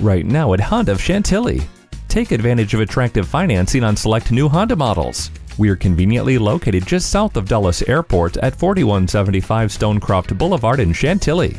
right now at Honda of Chantilly. Take advantage of attractive financing on select new Honda models. We are conveniently located just south of Dulles Airport at 4175 Stonecroft Boulevard in Chantilly.